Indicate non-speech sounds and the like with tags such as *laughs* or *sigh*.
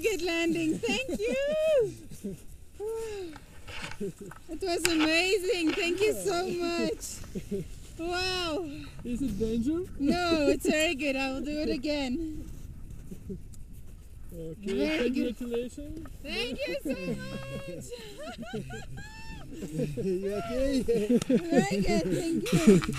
good landing. Thank you. It was amazing. Thank you so much. Wow. Is it danger? No, it's very good. I will do it again. Okay, Very good. congratulations. Thank you so much. *laughs* you okay? Very good. Thank you.